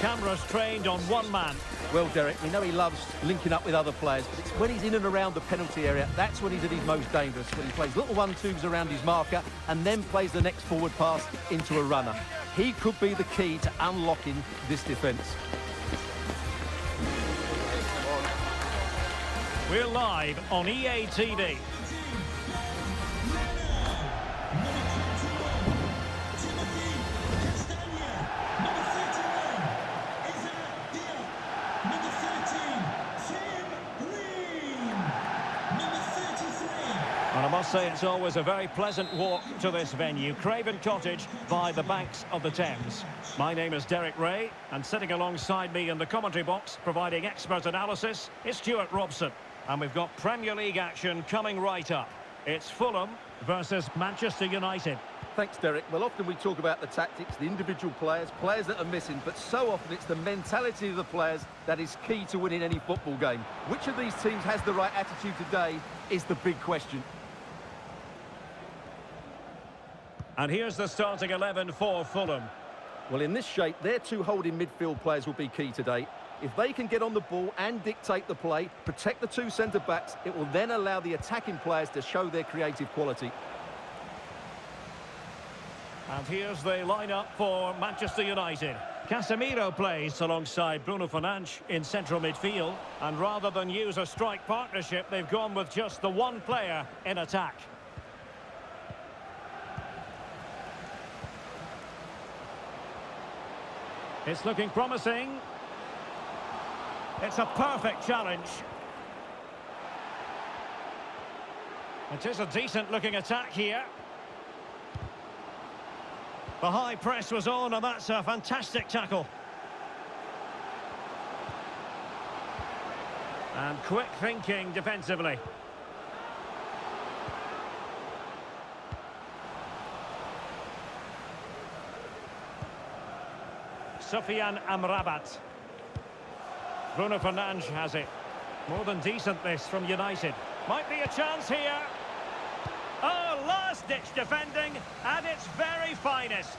Cameras trained on one man. Well, Derek, we know he loves linking up with other players, but it's when he's in and around the penalty area, that's when he's at his most dangerous, when he plays little one-twos around his marker and then plays the next forward pass into a runner. He could be the key to unlocking this defence. We're live on EA TV. And I must say it's always a very pleasant walk to this venue, Craven Cottage, by the banks of the Thames. My name is Derek Rae, and sitting alongside me in the commentary box, providing expert analysis, is Stewart Robson. And we've got Premier League action coming right up. It's Fulham versus Manchester United. Thanks, Derek. Well, often we talk about the tactics, the individual players, players that are missing, but so often it's the mentality of the players that is key to winning any football game. Which of these teams has the right attitude today is the big question. And here's the starting 11 for Fulham. Well, in this shape, their two holding midfield players will be key today. If they can get on the ball and dictate the play, protect the two centre-backs, it will then allow the attacking players to show their creative quality. And here's the lineup for Manchester United. Casemiro plays alongside Bruno Fernandes in central midfield. And rather than use a strike partnership, they've gone with just the one player in attack. It's looking promising. It's a perfect challenge. It is a decent-looking attack here. The high press was on, and that's a fantastic tackle. And quick thinking defensively. Sofyan Amrabat. Bruno Fernandes has it. More than decent this from United. Might be a chance here. Oh, last-ditch defending at its very finest.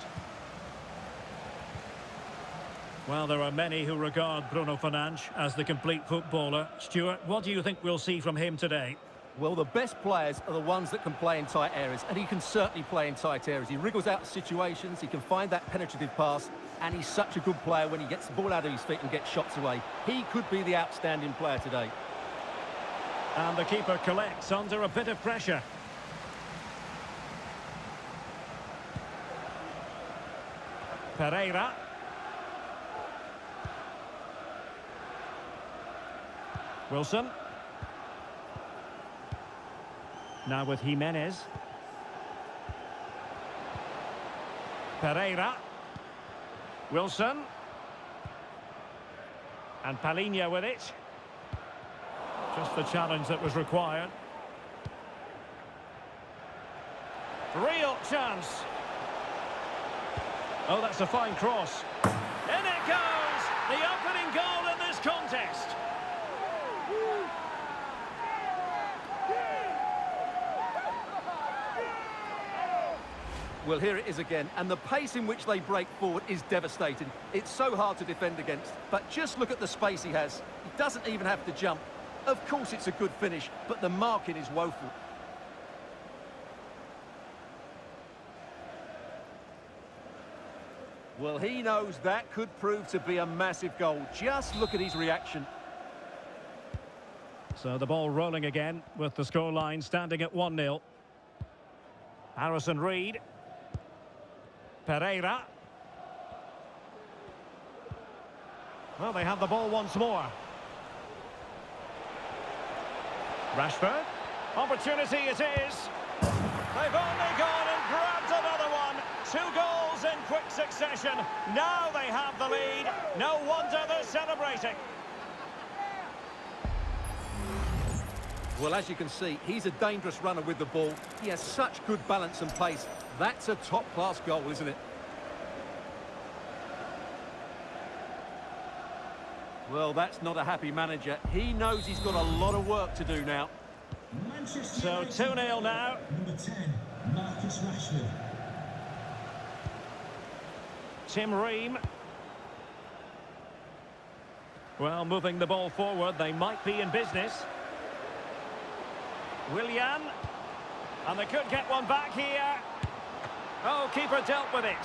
Well, there are many who regard Bruno Fernandes as the complete footballer. Stewart, what do you think we'll see from him today? Well, the best players are the ones that can play in tight areas, and he can certainly play in tight areas. He wriggles out situations, he can find that penetrative pass, and he's such a good player when he gets the ball out of his feet and gets shots away. He could be the outstanding player today. And the keeper collects under a bit of pressure. Pereira. Wilson. Now with Jimenez. Pereira. Wilson. And Palhinha with it. Just the challenge that was required. Real chance. Oh, that's a fine cross. In it goes! The opening goal in this contest. Well, here it is again, and the pace in which they break forward is devastating. It's so hard to defend against, but just look at the space he has. He doesn't even have to jump. Of course it's a good finish, but the marking is woeful. Well, he knows that could prove to be a massive goal. Just look at his reaction. So the ball rolling again with the scoreline standing at 1-0. Harrison Reed. Pereira. Well, they have the ball once more. Rashford. Opportunity it is. They've only gone and grabbed another one. Two goals in quick succession. Now they have the lead. No wonder they're celebrating. Well, as you can see, he's a dangerous runner with the ball. He has such good balance and pace. That's a top-class goal, isn't it? Well, that's not a happy manager. He knows he's got a lot of work to do now. So 2-0 now. Number 10, Marcus Rashford. Tim Ream. Well, moving the ball forward, they might be in business. Willian. And they could get one back here. Oh, keeper dealt with it.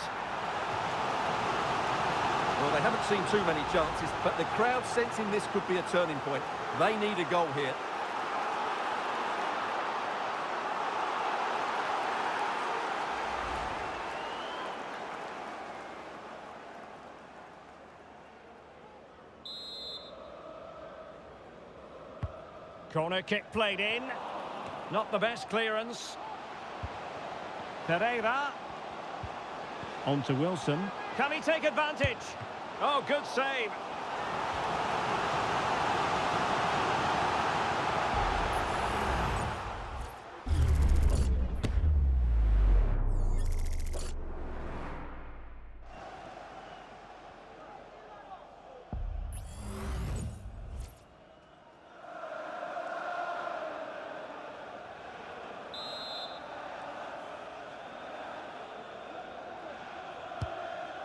Well, they haven't seen too many chances, but the crowd sensing this could be a turning point. They need a goal here. Corner kick played in. Not the best clearance. Pereira. On to Wilson. Can he take advantage? Oh, good save.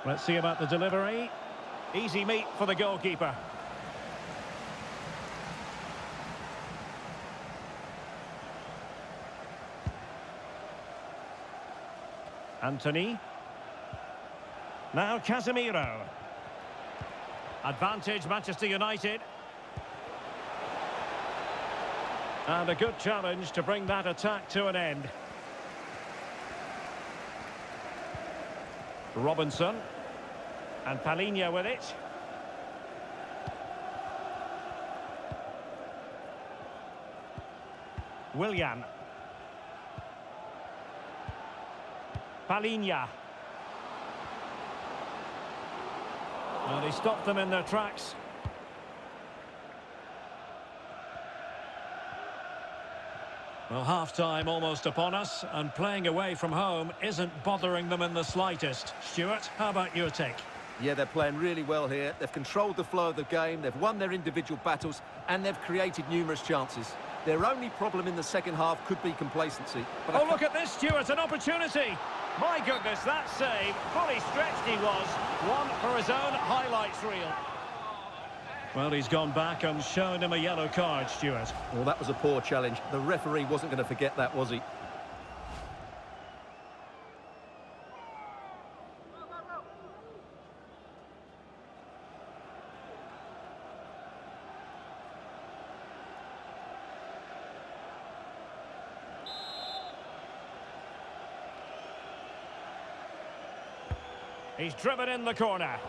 Let's see about the delivery. Easy meet for the goalkeeper. Antony. Now Casemiro. Advantage Manchester United. And a good challenge to bring that attack to an end. Robinson. And Palhinha with it. Willian. Palhinha. And he stopped them in their tracks. Well, half-time almost upon us, and playing away from home isn't bothering them in the slightest. Stewart, how about your take? Yeah, they're playing really well here. They've controlled the flow of the game, they've won their individual battles, and they've created numerous chances. Their only problem in the second half could be complacency. But oh, look at this, Stewart, an opportunity. My goodness, that save, fully stretched he was. One for his own highlights reel. Well, he's gone back and shown him a yellow card, Stewart. Well, that was a poor challenge. The referee wasn't going to forget that, was he? Driven in the corner.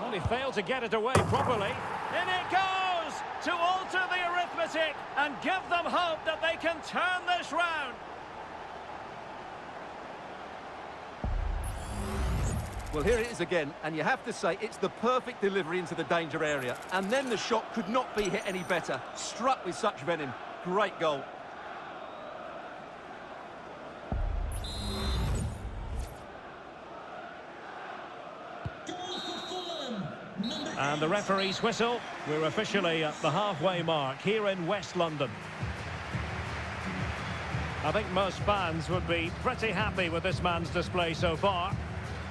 Well, he failed to get it away properly. In it goes to alter the arithmetic and give them hope that they can turn this round. Well, here it is again, and you have to say it's the perfect delivery into the danger area. And then the shot could not be hit any better. Struck with such venom. Great goal. And the referee's whistle. We're officially at the halfway mark here in West London. I think most fans would be pretty happy with this man's display so far.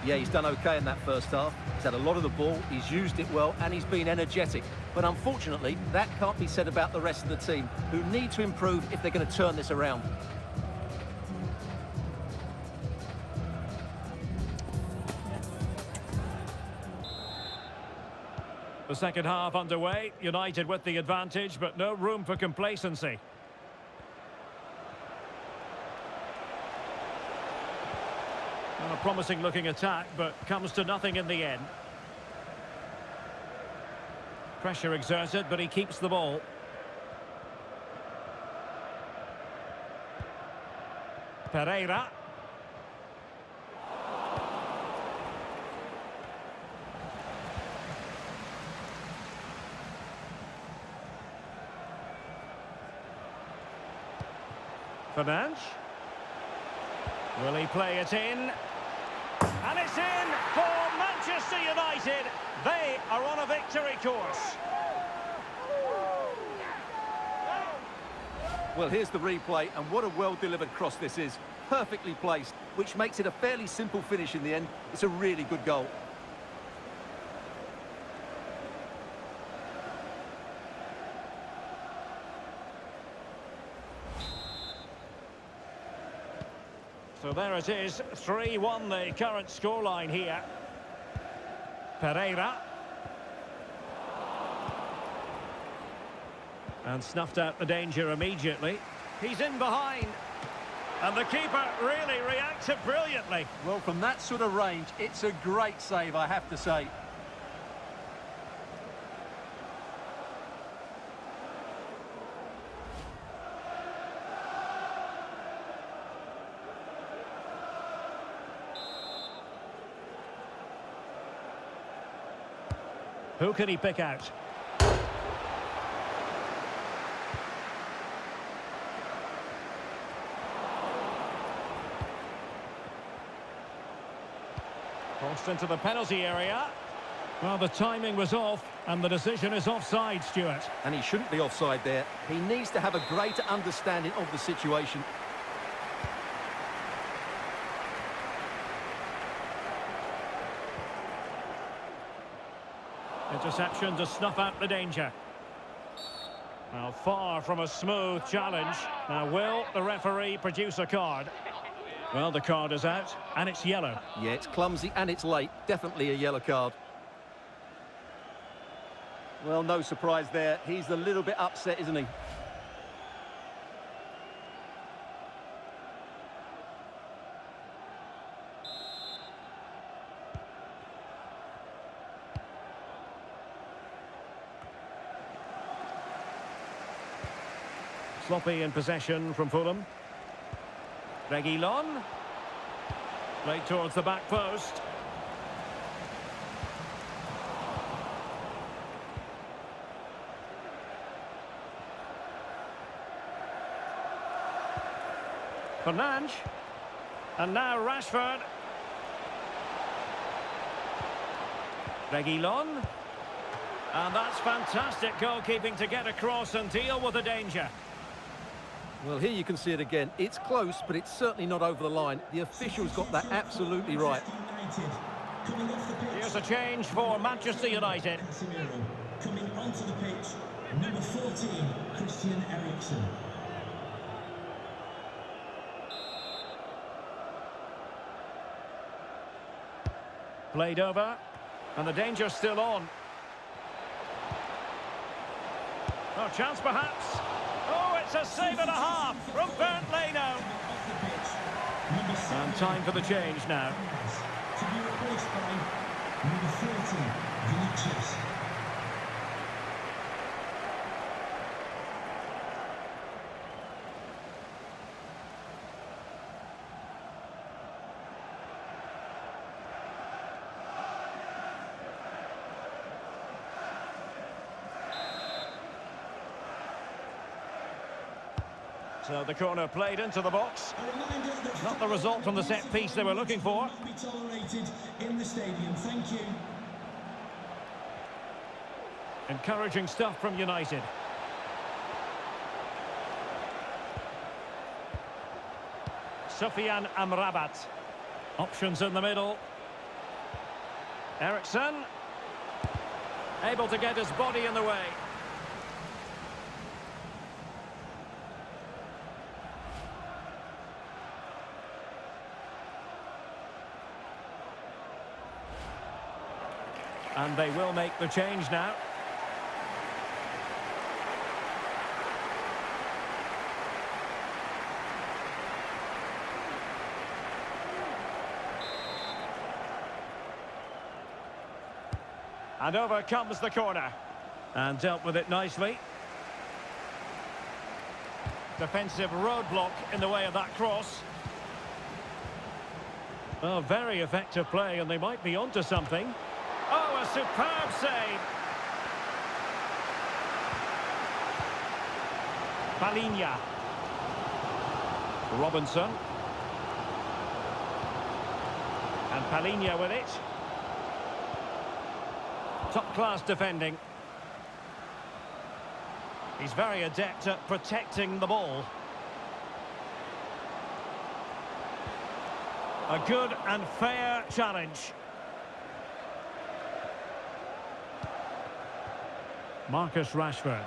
Yeah, he's done okay in that first half. He's had a lot of the ball, he's used it well, and he's been energetic. But unfortunately, that can't be said about the rest of the team, who need to improve if they're going to turn this around. The second half underway, United with the advantage, but no room for complacency. Well, a promising looking attack, but comes to nothing in the end. Pressure exerted, but he keeps the ball. Pereira. Fernandes. Will he play it in? And it's in for Manchester United. They are on a victory course. Well, here's the replay, and what a well-delivered cross this is. Perfectly placed, which makes it a fairly simple finish in the end. It's a really good goal. So there it is, 3-1 the current scoreline here. Pereira. And snuffed out the danger immediately. He's in behind. And the keeper really reacted brilliantly. Well, from that sort of range, it's a great save, I have to say. Who can he pick out? Crossed into the penalty area. Well, the timing was off, and the decision is offside, Stewart. And he shouldn't be offside there. He needs to have a greater understanding of the situation. Interception to snuff out the danger. Now, far from a smooth challenge. Now, will the referee produce a card? Well, the card is out, and it's yellow. Yeah, it's clumsy and it's late. Definitely a yellow card. Well, no surprise there. He's a little bit upset, isn't he? Sloppy in possession from Fulham. Reguilon. Played towards the back post. Fernandes. And now Rashford. Reguilon. And that's fantastic goalkeeping to get across and deal with the danger. Well, here you can see it again. It's close, but it's certainly not over the line. The officials got that absolutely right. United. Coming off the pitch. Here's a change for Manchester United. Coming onto the pitch, number 14, Christian Eriksen. Played over. And the danger's still on. Oh, chance perhaps. A save and a half from Bernd Leno. Off the pitch, number 7, And time for the change now. to be replaced by number 30, Vinicius. So uh, the corner played into the box. A reminder that Not the result from the set piece they were looking for. be tolerated in the stadium. Thank you. Encouraging stuff from United. Sofyan Amrabat. Options in the middle. Eriksen. Able to get his body in the way. And they will make the change now. And over comes the corner. And dealt with it nicely. Defensive roadblock in the way of that cross. Oh, very effective play, and they might be onto something. Superb save. Palhinha. Robinson. And Palhinha with it. Top-class defending. He's very adept at protecting the ball. A good and fair challenge. Marcus Rashford.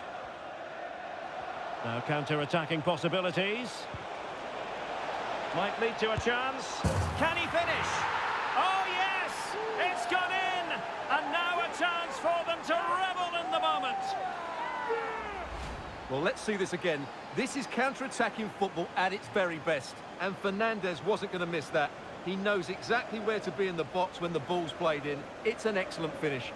Now counter-attacking possibilities. Might lead to a chance. Can he finish? Oh, yes! It's gone in! And now a chance for them to revel in the moment. Well, let's see this again. This is counter-attacking football at its very best. And Fernandes wasn't going to miss that. He knows exactly where to be in the box when the ball's played in. It's an excellent finish.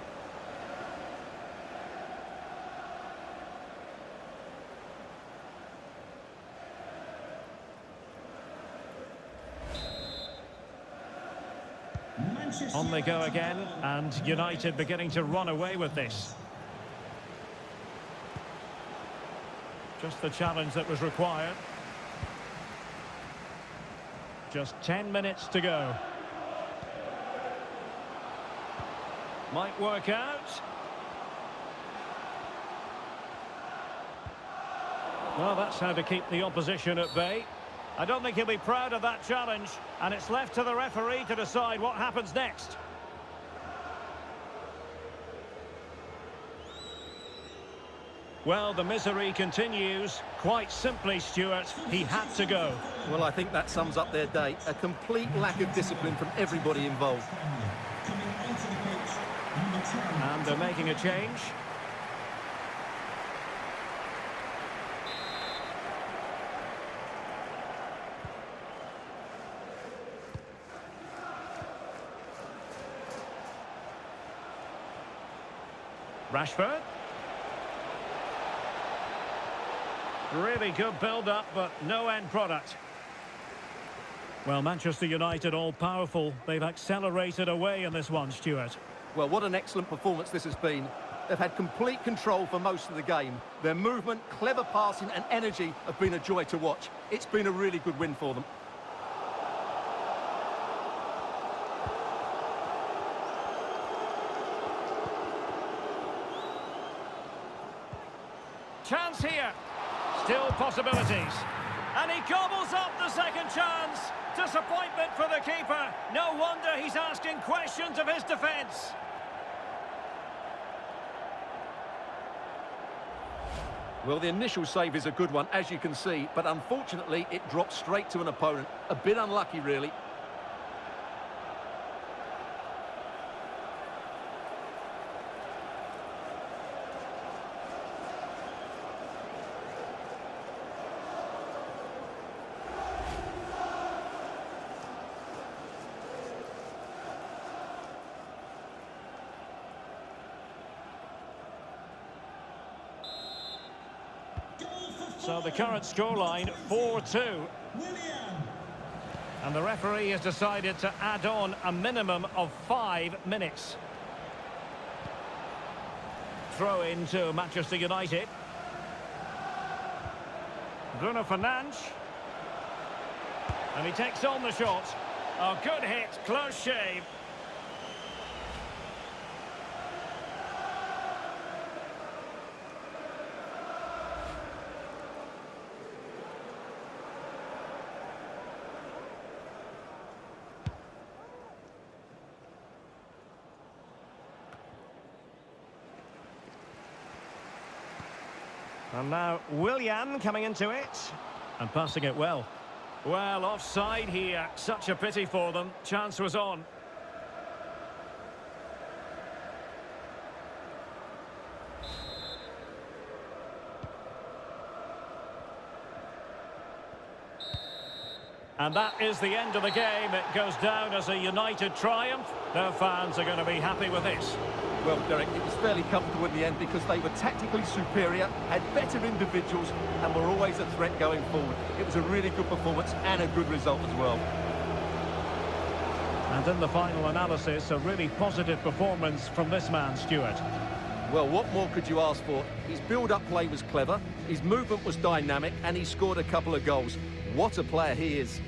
On they go again, and United beginning to run away with this. Just the challenge that was required. Just 10 minutes to go. Might work out. Well, that's how to keep the opposition at bay. I don't think he'll be proud of that challenge, and it's left to the referee to decide what happens next. Well, the misery continues. Quite simply, Stewart, he had to go. Well, I think that sums up their day. A complete lack of discipline from everybody involved. coming onto the pitch, number 10. And they're making a change. Rashford. Really good build-up, but no end product. Well, Manchester United all-powerful. They've accelerated away in this one, Stewart. Well, what an excellent performance this has been. They've had complete control for most of the game. Their movement, clever passing and energy have been a joy to watch. It's been a really good win for them. Chance here. Still possibilities. And he gobbles up the second chance. Disappointment for the keeper. No wonder he's asking questions of his defence. Well, the initial save is a good one, as you can see, but unfortunately it dropped straight to an opponent. A bit unlucky, really. So the current scoreline, 4-2. And the referee has decided to add on a minimum of five minutes. Throw in to Manchester United. Bruno Fernandes. And he takes on the shot. A good hit, close shave. And now Willian coming into it. And passing it well. Well, offside here. Such a pity for them. Chance was on. And that is the end of the game. It goes down as a United triumph. Their fans are going to be happy with this. Well, Derek, it was fairly comfortable in the end because they were tactically superior, had better individuals, and were always a threat going forward. It was a really good performance and a good result as well. And in the final analysis, a really positive performance from this man, Stewart. Well, what more could you ask for? His build-up play was clever, his movement was dynamic, and he scored a couple of goals. What a player he is.